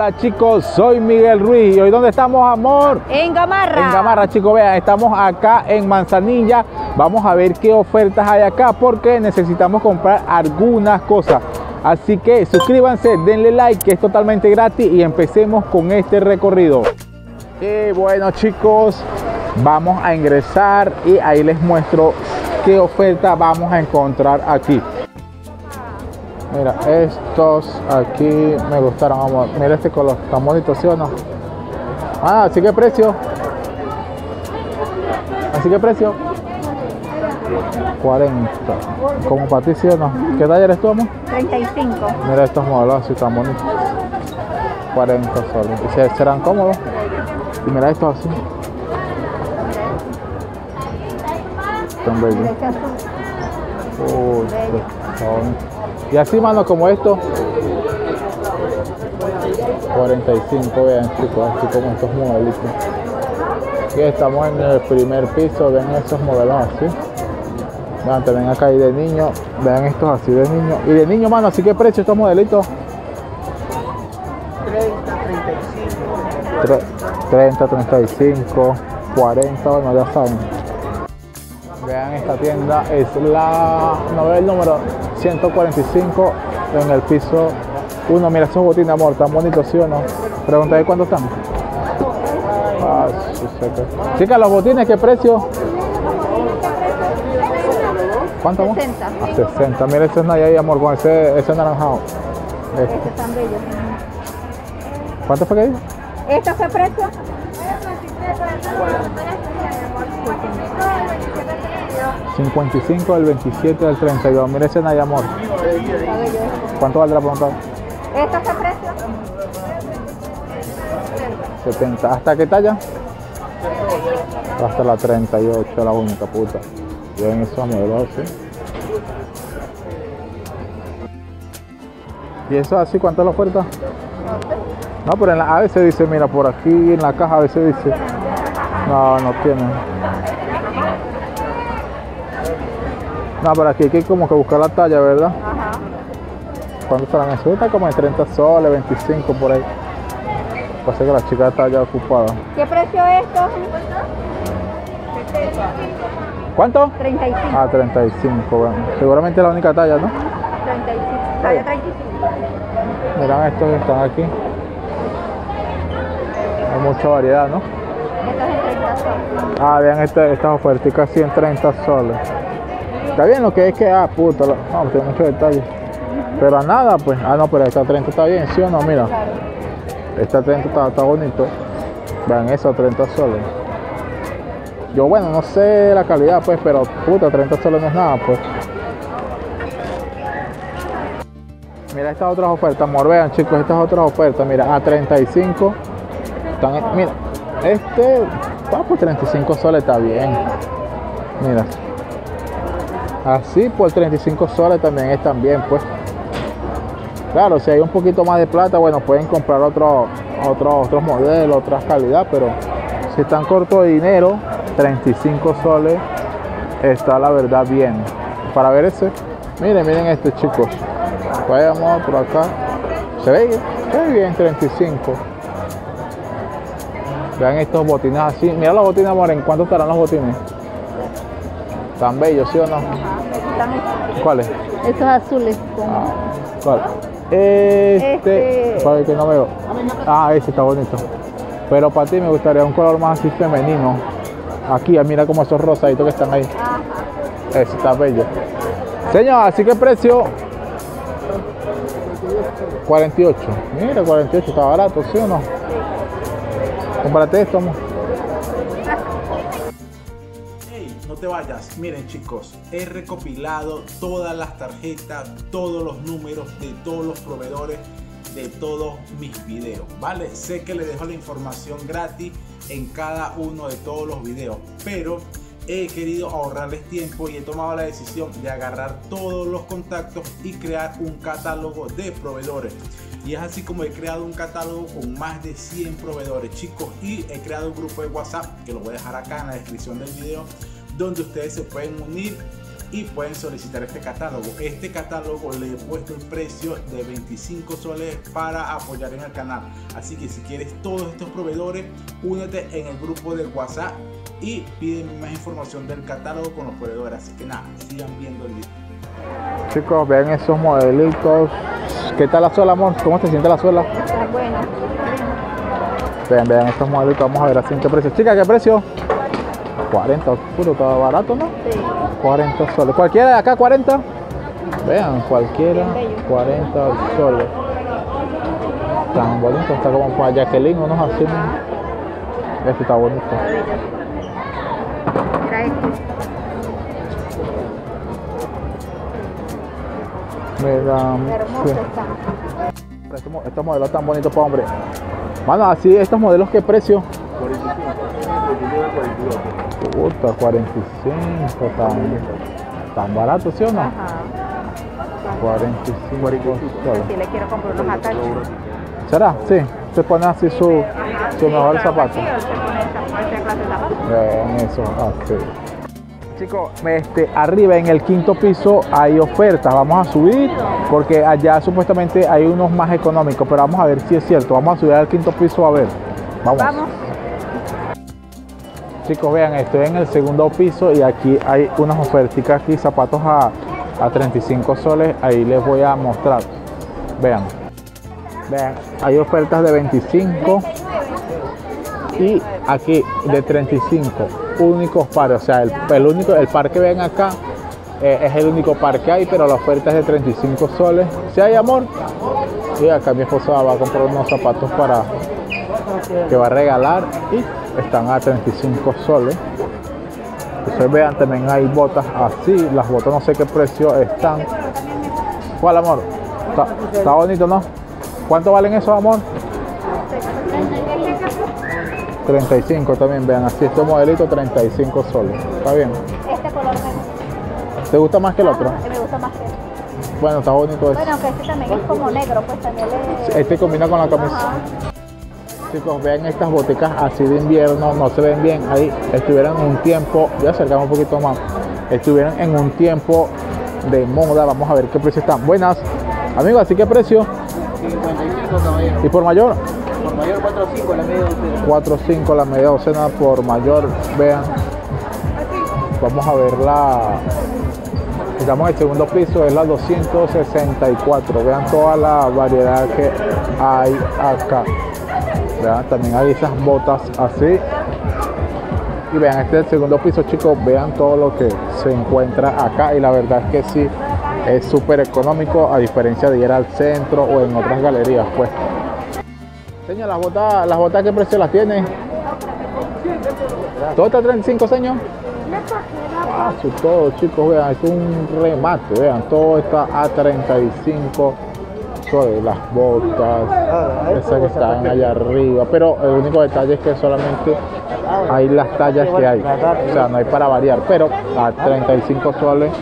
Hola chicos, soy Miguel Ruiz y hoy dónde estamos, amor? En Gamarra. En Gamarra, chicos, vean, estamos acá en Manzanilla. Vamos a ver qué ofertas hay acá porque necesitamos comprar algunas cosas. Así que suscríbanse, denle like, que es totalmente gratis y empecemos con este recorrido. Y bueno chicos, vamos a ingresar y ahí les muestro qué oferta vamos a encontrar aquí. Mira, estos aquí me gustaron, amor. Mira este color, tan bonito, ¿sí o no? Ah, ¿así qué precio? ¿Así qué precio? 40. Como para ti, ¿sí o no? ¿Qué talla eres tú, amor? 35. Mira estos modelos así tan bonitos. 40 soles. ¿Y se- serán cómodos? Y mira estos así. Tan bellos. Este. Uy, qué bonito. Y así, mano, como esto. 45, vean chicos, así como estos modelitos. Aquí estamos en el primer piso, ven esos modelos así. Vean, también acá hay de niño, vean estos así de niño. Y de niño, mano, así que precio estos modelitos. 30, 35. 30, 35, 40, bueno, ya saben. Vean esta tienda, es la, no veo el número, 145 en el piso 1. Mira esos botines, amor, tan bonitos, ¿sí o no? Pregunta cuánto están. Ah, sí, que- Chicas, los botines, ¿qué precio? ¿Cuánto, amor? 60. A 60. Mira ese es ahí, amor, con ese, ese naranjado. Este. Este tan bello. ¿Cuánto fue que dijo? ¿Esto qué precio? 55 del 27 del 32. Mira ese Naya Amor. Está bello. ¿Cuánto valdrá preguntar? ¿Esto qué precio? 70. ¿Hasta qué talla? Hasta la 38, la única puta. Ven esos modelos así. ¿Y eso así cuánto es la oferta? No, pero en la, a veces dice, mira, por aquí en la caja a veces dice. No, no tiene. No, pero aquí hay que como que buscar la talla, ¿verdad? Ajá. ¿Cuánto estarán eso? Está como en 30 soles, 25 por ahí. Pasa que la chica está ya ocupada. ¿Qué precio es esto? ¿Cuánto? 35. Ah, 35, bueno. Seguramente es la única talla, ¿no? 35. Talla 35. Miran estos que están aquí. Hay mucha variedad, ¿no? Esto es en 30 soles. Ah, vean este, estas ofertas casi en 30 soles. Está bien lo que es que, ah, puta, no, tiene muchos detalles. Pero a nada, pues. Ah, no, pero esta 30 está bien, ¿sí o no? Mira, esta 30 está, bonito. Vean eso, 30 soles. Yo, bueno, no sé la calidad, pues, pero puta, 30 soles no es nada, pues. Mira estas otras ofertas, amor, vean chicos, estas otras ofertas, mira, a 35. Están, mira, este, ah, pues 35 soles está bien. Mira. Así por 35 soles también están bien, pues. Claro, si hay un poquito más de plata, bueno, pueden comprar otro, otro, otros modelos, otras calidad, pero si están cortos de dinero, 35 soles está la verdad bien. Para ver ese, miren, miren este chicos. Vayamos por acá. Se ve se bien 35. Vean estos botines así. Mira los botines, amor, ¿en cuánto estarán los botines? Tan bellos, ¿sí o no? ¿Cuáles? Estos azules. con- Ah, ¿cuál? Este, Este. para ver que no veo. Ah, ese está bonito. Pero para ti me gustaría un color más así femenino. Aquí, ah, mira como esos rosaditos que están ahí. Ese está bello. Señor, así que precio 48. Mira, 48 está barato, ¿sí o no? Cómprate esto, amor. Vayas. Miren chicos, he recopilado todas las tarjetas, todos los números de todos los proveedores de todos mis videos, ¿vale? Sé que le dejo la información gratis en cada uno de todos los videos, pero he querido ahorrarles tiempo y he tomado la decisión de agarrar todos los contactos y crear un catálogo de proveedores. Y es así como he creado un catálogo con más de 100 proveedores, chicos. Y he creado un grupo de WhatsApp que lo voy a dejar acá en la descripción del video, donde ustedes se pueden unir y pueden solicitar este catálogo. Este catálogo le he puesto el precio de 25 soles para apoyar en el canal. Así que si quieres todos estos proveedores, únete en el grupo de WhatsApp y pídeme más información del catálogo con los proveedores. Así que nada, sigan viendo el video. Chicos, vean esos modelitos. ¿Qué tal la suela, amor? ¿Cómo se siente la suela? Está bueno. Vean, vean estos modelitos. Vamos a ver así en qué precio. Chica, ¿qué precio? 40, puro, está barato, ¿no? Sí. 40 soles. ¿Cualquiera de acá 40? Vean, cualquiera Bien bello. 40 soles. Tan bonito, está como para Jacqueline, unos así. ¿no? Este está bonito. Mira este. Sí. está. Estos, mo- estos modelos tan bonitos para hombre. Mano, así, estos modelos, ¿qué precio? 45, Puta, 45, tan, tan barato, ¿sí o no? Ajá. 45 soles. Si le quiero comprar unos ataches. ¿Será? Sí. Se pone así su, su mejor zapato. Sí, o se pone esa- esa clase de zapatos. Vean eso, ok. Chicos, este, arriba en el quinto piso hay ofertas. Vamos a subir porque allá supuestamente hay unos más económicos, pero vamos a ver si es cierto. Vamos a subir al quinto piso a ver. Vamos. Vamos. Chicos, vean, estoy en el segundo piso y aquí hay unas ofertas aquí, zapatos a, a 35 soles. Ahí les voy a mostrar. Vean. Vean, hay ofertas de 25 y aquí de 35 únicos pares. O sea, el, el único, el par que ven acá eh, es el único par que hay, pero la oferta es de 35 soles. Si hay amor. Y acá mi esposa va a comprar unos zapatos para que va a regalar y están a 35 soles. Ustedes vean, también hay botas así. Las botas no sé qué precio están. ¿Cuál amor? Está, está bonito, ¿no? ¿Cuánto valen esos, amor? 35 también, vean, así este modelito 35 soles. Está bien. Este color me. ¿Te gusta más que el otro? Ajá, Me gusta más que este. Bueno, está bonito ese. Bueno, que este también es como negro, pues también le... Este combina con la camisa. Ajá. Chicos, vean estas boticas así de invierno, no se ven bien. Ahí estuvieron un tiempo, voy a acercarme un poquito más. Estuvieron en un tiempo de moda. Vamos a ver qué precio están. Buenas, amigos, así que precio. 55 caballero. Y por mayor, Por mayor 4.5 la media ustedes. 4.5 la media docena por mayor. Vean, vamos a ver la. Estamos en el segundo piso, es la 264. Vean toda la variedad que hay acá. También hay esas botas así. Y vean, este es el segundo piso, chicos. Vean todo lo que se encuentra acá. Y la verdad es que sí, es súper económico, a diferencia de ir al centro o en otras galerías, pues. Señor, las botas, las botas, ¿qué precio las tiene? ¿Todo está a 35, señor? Ah, todo, chicos, vean, es un remate, vean, todo está a 35 soles, las botas, esas que están allá arriba, pero el único detalle es que solamente hay las tallas que hay, o sea, no hay para variar, pero a 35 soles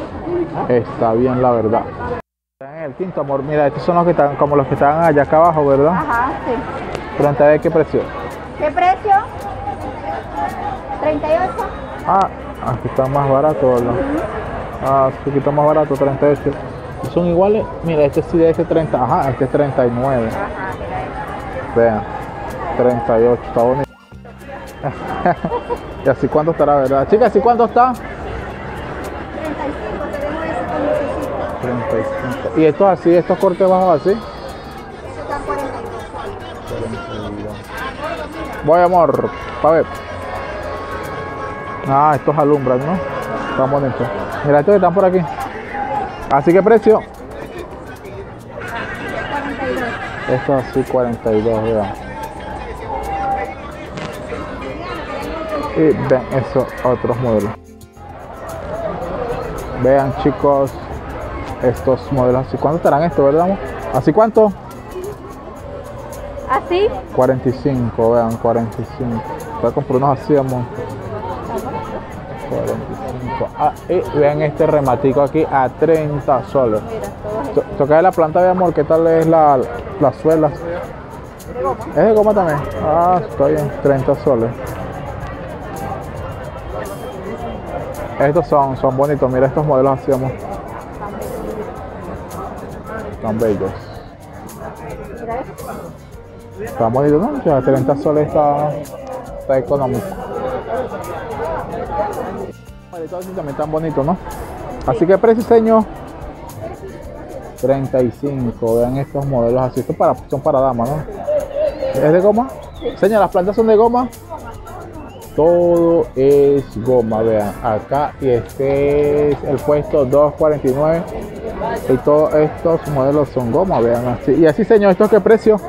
está bien, la verdad. Están en el quinto, amor, mira, estos son los que están, como los que están allá acá abajo, ¿verdad? Ajá, sí. Pregunta de qué precio. ¿Qué precio? 38. Ah, aquí está más barato, ¿verdad? Ah, aquí está más barato, 38. ¿Y ¿Son iguales? Mira, este sí de este 30, ajá, este es 39. Ajá, mira eso. Vean, 38, está bonito. ¿Y así cuánto estará, verdad? Chicas, ¿y cuánto está? 35, tenemos ese con lucecito. 35. ¿Y estos así, estos cortes bajos así? Ese está en 42. 42. Voy, amor, pa' ver. Ah, estos alumbran, ¿no? Están bonitos. Mira, estos que están por aquí. Así que precio. 42. Esto así 42, vean. Y ven esos otros modelos. Vean chicos, estos modelos así. ¿Cuánto estarán estos, verdad? ¿Así cuánto? ¿Así? 45, vean, 45. Voy a comprar unos así, amor. 45. Ah, y vean este rematico aquí a 30 soles. To- Toca de la planta de amor, ¿qué tal es la, las suelas? ¿Es de goma también? Ah, está bien, 30 soles. Estos son, son bonitos, mira estos modelos así, amor. Están bellos. Están bonitos, ¿no? Ya 30 soles está, está económico. Así también están bonitos, ¿no? Así que precio, señor. 35, vean estos modelos así. Estos para, son para damas, ¿no? ¿Es de goma? Señor, las plantas son de goma. Todo es goma, vean. Acá y este es el puesto 249. Y todos estos modelos son goma, vean así. Y así, señor, ¿estos qué precio?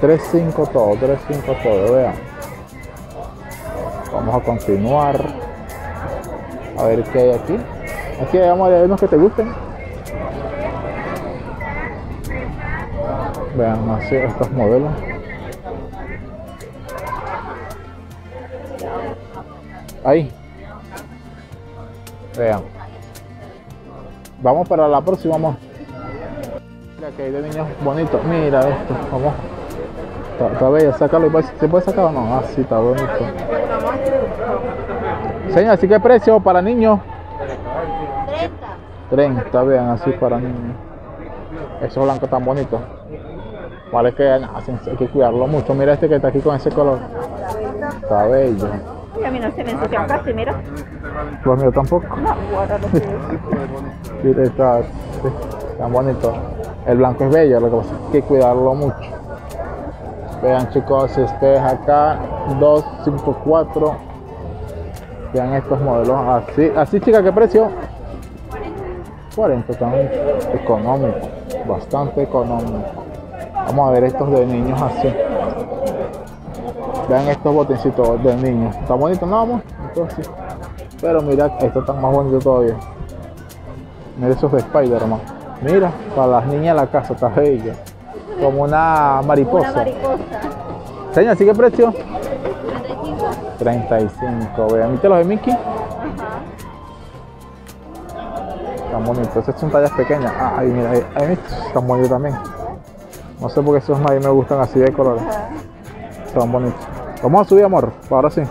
3.5 todo, 3.5 todo, vean. Vamos a continuar. A ver qué hay aquí. Aquí vamos a ver unos que te gusten. Vean así estos modelos. Ahí. Vean. Vamos para la próxima. Mira que hay de niños bonitos. Mira esto, vamos. Está, está bello, sácalo. ¿Se puede sacar o no? Ah, sí, está bonito. Señor, ¿así qué precio para niños? 30. 30, vean, así para niños. Esos blancos tan bonitos. Vale que hay que cuidarlo mucho. Mira este que está aquí con ese color. Está bello. Y a mí no se me ensucian casi, mira. Los míos tampoco. No, ahora Mira, está, tan bonito. El blanco es bello, lo que pasa es que hay que cuidarlo mucho. Vean chicos, este es acá 254. Vean estos modelos así. Así chica, ¿qué precio? 40, tan económico. Bastante económico. Vamos a ver estos de niños así. Vean estos botencitos de niños. ¿Está bonito? No, vamos. Entonces, pero mira, estos están más bonitos todavía. Mira esos de Spider-Man. Mira, para las niñas de la casa, está bello. Como una mariposa. Una mariposa. Señor, ¿sí qué precio? 35. 35. Vean, ¿viste los de Mickey? Ajá. Están bonitos. Estos son tallas pequeñas. Ah, ahí, mira, ahí, ahí están bonitos también. No sé por qué esos mí me gustan así de colores. Son bonitos. Vamos a subir, amor. Ahora sí.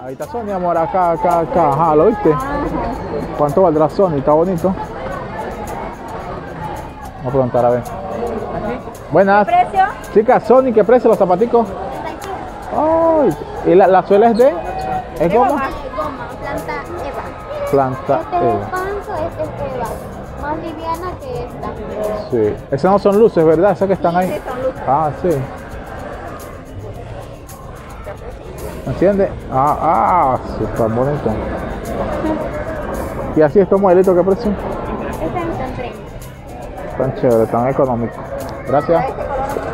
Ahí está Sony, amor. Acá, acá, acá. Ajá, ¿lo viste? ¿Cuánto valdrá Sony? Está bonito. Vamos a preguntar a ver. Buenas. ¿Precio? Chicas, Sony, ¿qué precio los zapaticos? 35. Ay, ¿y la, la suela es de? ¿Es goma? goma. Planta Eva. Planta Este es Eva. panzo, este es Eva. Más liviana que esta. Sí. Esas no son luces, ¿verdad? Esas que están ahí. Sí, son luces. Ah, sí. ¿Entiendes? Ah, ah, sí, está bonito. Y así estos modelitos, ¿qué precio? Este es 30. Tan chévere, tan económico. Gracias.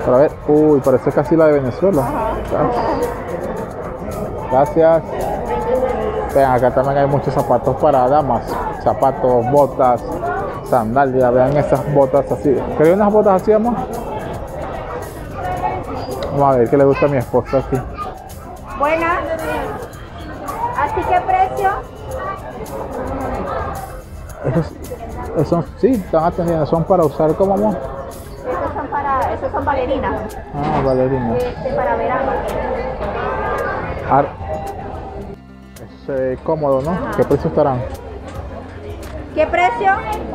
Para ver, uy, parece casi la de Venezuela. Gracias. Vean, acá también hay muchos zapatos para damas. Zapatos, botas, sandalias. Vean esas botas así. ¿Quería unas botas así, amor? Vamos a ver qué le gusta a mi esposa aquí. Buena. ¿Así que precio? Esos, esos sí, están atendiendo. Son para usar como amor. Estos son para, estos son bailarinas. Ah, Valerina. Este para verano. Ar- Es eh, cómodo, ¿no? ¿Qué precio estarán? ¿Qué precio?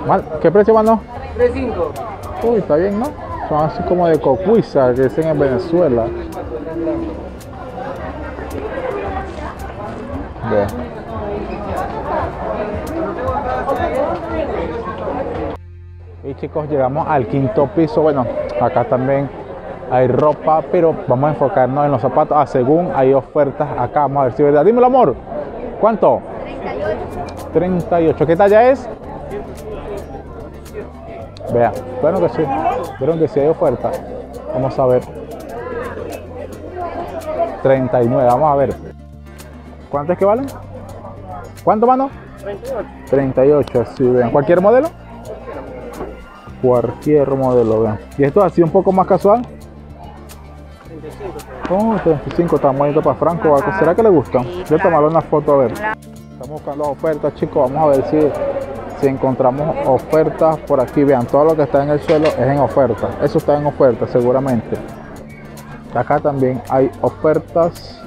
Mal- ¿Qué precio, mano? 3.5. Uy, está bien, ¿no? Son así como de cocuiza que dicen en Venezuela. Ve. Y chicos, llegamos al quinto piso. Bueno, acá también hay ropa, pero vamos a enfocarnos en los zapatos. Ah, según hay ofertas acá, vamos a ver si es verdad. Dímelo, amor. ¿Cuánto? 38. 38. ¿Qué talla es? Vea, bueno que sí. Vieron que sí hay oferta. Vamos a ver. 39, vamos a ver. ¿Cuánto es que valen? ¿Cuánto, mano? 38. 38, sí, vean. ¿Cualquier modelo? Cualquier modelo, vean. ¿Y esto así un poco más casual? 35. Oh, 35, está bonito para Franco. ¿Será que le gusta? Voy a tomarle una foto a ver. Estamos buscando ofertas, chicos. Vamos a ver si, si encontramos ofertas por aquí. Vean, todo lo que está en el suelo es en oferta. Eso está en oferta, seguramente. Acá también hay ofertas.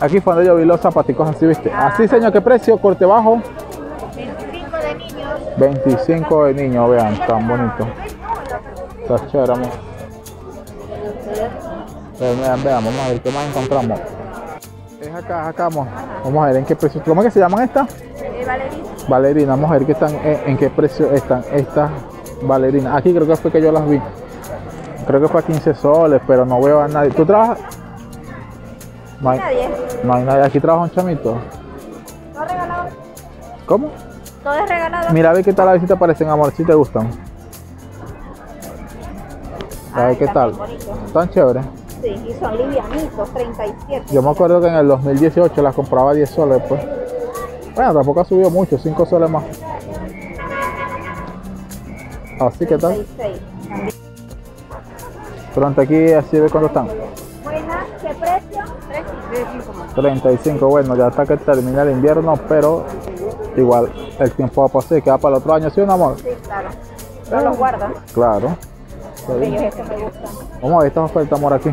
Aquí fue donde yo vi los zapaticos así, ¿viste? Así, señor, ¿qué precio? Corte bajo. 25 de niños. 25 de niño, vean, tan bonito. Está chévere, amor. Vean, vamos a ver qué más encontramos. Es acá, es acá, amor. Vamos a ver en qué precio. ¿Cómo es que se llaman estas? Eh, Valeria. Valerina, vamos a ver qué están, en, en qué precio están estas valerinas. Aquí creo que fue que yo las vi. Creo que fue a 15 soles, pero no veo a nadie. ¿Tú trabajas? No hay, Nadie. no hay nadie. Aquí trabaja un chamito. ¿Todo regalado? ¿Cómo? Todo es regalado. Mira, a ver qué tal, a ver si te parecen, amor, si te gustan. A ver qué está tal. Están chéveres. Sí, y son livianitos, 37. Yo me acuerdo que en el 2018 las compraba a 10 soles, pues. Bueno, tampoco ha subido mucho, 5 soles más. Así que tal. 36. Pronto aquí, así ve cuánto están. Buenas, ¿qué precio? 35 más. 35, bueno, ya hasta que termine el invierno, pero igual el tiempo va a pasar y queda para el otro año, ¿sí o no, amor? Sí, claro. No los guardan. Claro. Está bien. Ellos me. Vamos a ver estas ofertas, amor, aquí.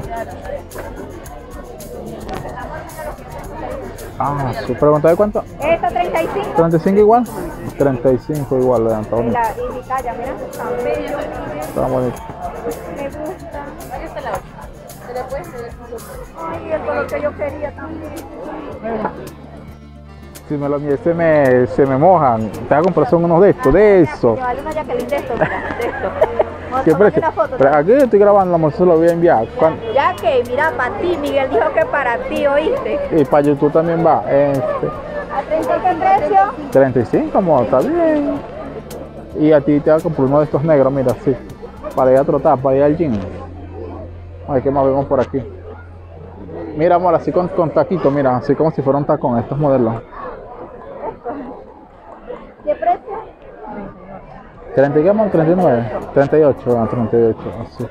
Ah, su pregunta de cuánto? Esta 35. 35 igual. 35 igual, está Y, la, y mi talla, mira, está bello. Está bonito. Me gusta. Ay, el color que yo quería también. Si me lo se me, se me mojan. Te voy a comprar son unos de estos, de eso. Llevarle una Jacqueline de estos, mira, de estos. Vamos a ¿Qué tomarle precio? una foto. Pero aquí estoy grabando, amor, se lo voy a enviar. ¿Cuán- Ya que, mira, para ti, Miguel dijo que para ti, ¿oíste? Y para YouTube también va. Este, ¿A 30 qué precio? 35, amor, está bien. Y a ti te voy a comprar uno de estos negros, mira, así. Para ir a trotar, para ir al gym. A ver qué más vemos por aquí. Mira, amor, así con, con taquito, mira, así como si fuera un tacón, estos modelos. ¿Qué precio? 30 y qué, amor, 39, 38, ah, 38, así.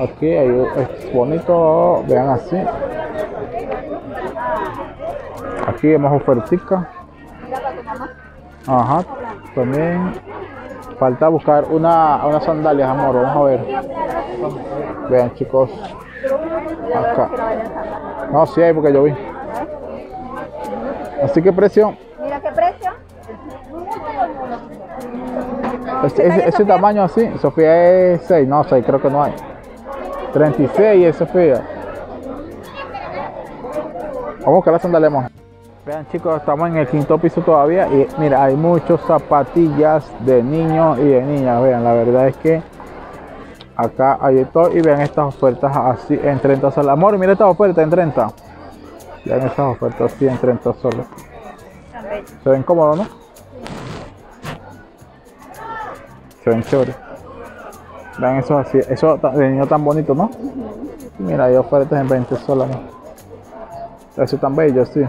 Aquí hay es bonito, vean así. Aquí ofertica. Para tu mamá. Ajá, también falta buscar una, unas sandalias, amor, vamos a ver. Vean chicos, acá. No, sí hay porque yo vi. Así que precio, Mira qué precio. Ese, ese- ese tamaño así, Sofía es 6, no 6, creo que no hay. 36 es Sofía. Vamos a buscar las sandalias, amor. Vean chicos, estamos en el quinto piso todavía y mira, hay muchos zapatillas de niños y de niñas. Vean, la verdad es que acá hay todo y vean estas ofertas así en 30 soles. Amor, mira esta oferta en 30. Vean estas ofertas así en 30 soles. Se ven cómodos, ¿no? Se ven chéveres. Vean eso así, eso ta- de niño tan bonito, ¿no? Mira, hay ofertas en 20 soles, ¿no? Eso tan bello, sí.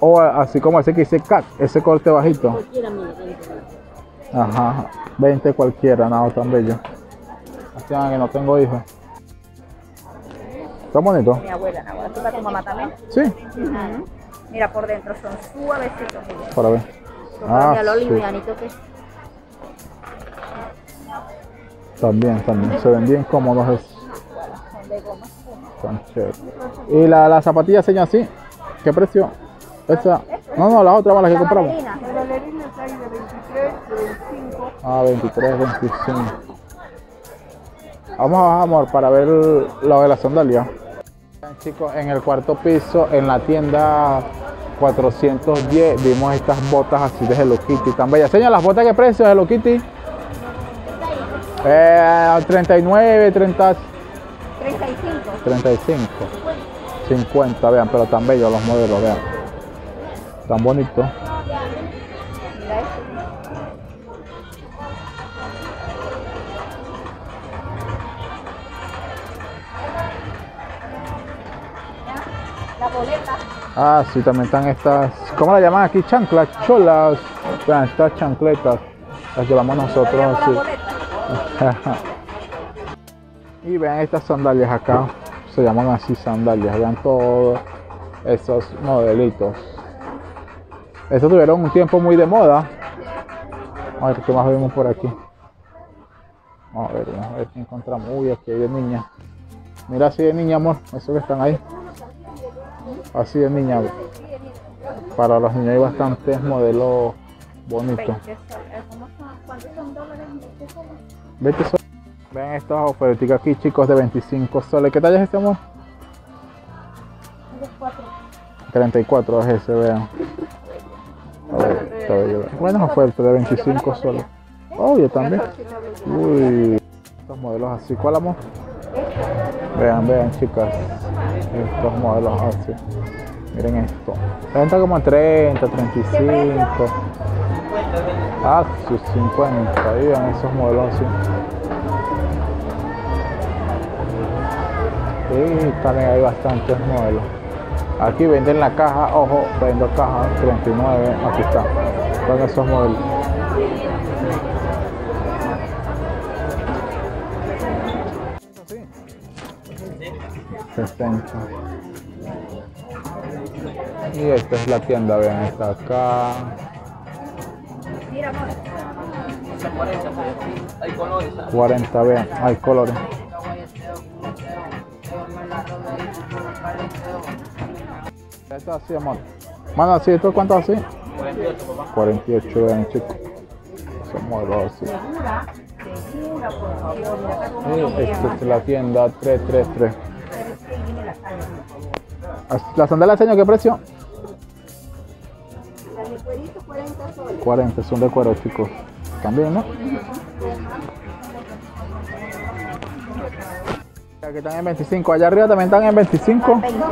O así como ese que dice CAC, ese corte bajito. Ajá, 20 cualquiera, nada tan bello. Así que no tengo hijos. ¿Está bonito? Mi abuela, mi abuela. ¿Tú para tu mamá también? Sí, Mira, por dentro son suavecitos. Para ver. Ah, Ah, mira lo sí. livianito que es. También, también. Se ven bien cómodos esos. Son de goma. Están chéveres. ¿Y la, la zapatilla seña así? ¿Qué precio? Esa. No, no, la otra más la que La compramos. valerina. Ah, 23, 25. Vamos abajo, amor, para ver lo de la sandalia. Chicos, en el cuarto piso, en la tienda 410, vimos estas botas así de Hello Kitty, tan bellas. Señor, ¿las botas qué precio de Hello Kitty? Eh, 39, 30, 35. 35, 50, vean, pero tan bellos los modelos, vean. Tan bonitos. Ah, sí, también están estas, ¿cómo la llaman aquí? Chanclas, cholas. Vean, estas chancletas, las llevamos nosotros así. y vean estas sandalias acá, se llaman así sandalias, vean todos esos modelitos. Estos tuvieron un tiempo muy de moda. A ver qué más vemos por aquí. A ver, a ver qué encontramos. Uy, aquí hay de niña. Mira así de niña, amor, esos que están ahí. Así de niña. Para los niños hay bastantes modelos bonitos. 20 soles. Vean estas ofertas aquí, chicos, de 25 soles. ¿Qué talla es este amor? Los cuatro. 34 es ese, vean. A ver, está bello. Buenas ofertas de 25 soles. Oh, yo también. Uy, estos modelos así. ¿Cuál amor? Vean, vean, chicas. Estos modelos así. Miren esto. Venta como en 30, 35. Ah, sus 50. Ahí vean esos modelos. Sí, también hay bastantes modelos. Aquí venden la caja, ojo, vendo caja 39, aquí está. Con esos modelos. Y esta es la tienda, vean, está acá. Hay colores. ¿sabes? 40, vean, hay colores. Esto así, amor. Mano, así, ¿esto cuánto así? 48, papá. 48, vean, chicos. Son modelos así. Esta es la tienda 333. As- ¿La sandalias, señor, qué precio? 40 soles. 40, son de cuero, chicos. También, ¿no? Aquí están en 25. Allá arriba también están en 25. 20.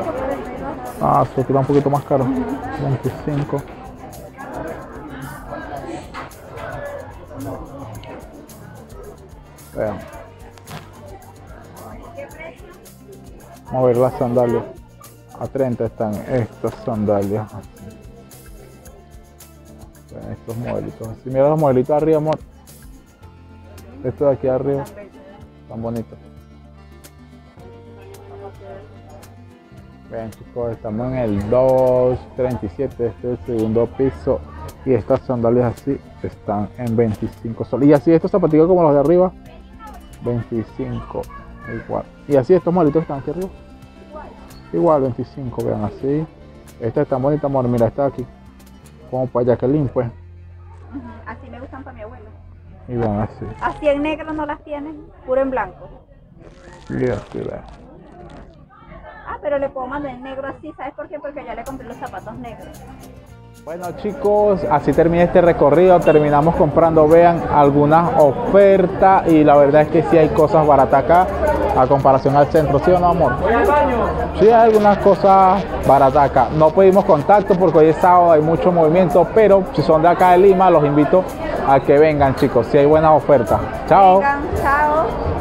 Ah, se queda un poquito más caro. 25. Vean. Vamos a ver las sandalias. A 30 están estas sandalias. Estos modelitos así. Mira los modelitos arriba, amor. Estos de aquí arriba. Tan bonitos. Vean chicos, estamos en el 237, este es el segundo piso. Y estas sandalias así están en 25 soles. Y así estos zapatillos como los de arriba, 25 igual. Y así estos modelitos están aquí arriba. Igual 25, vean así. Esta está bonita, amor, mira, está aquí. Como para Jacqueline, pues. Así me gustan para mi abuela. Y vean así. Así en negro no las tienen, puro en blanco. Vean. Ah, pero le puedo mandar en negro así, ¿sabes por qué? Porque ya le compré los zapatos negros. Bueno chicos, así termina este recorrido, terminamos comprando, vean, algunas ofertas y la verdad es que sí hay cosas baratas acá a comparación al centro, ¿sí o no amor? Sí hay algunas cosas baratas acá, no pedimos contacto porque hoy es sábado, hay mucho movimiento, pero si son de acá de Lima los invito a que vengan chicos, si hay buenas ofertas. Chao. Chao.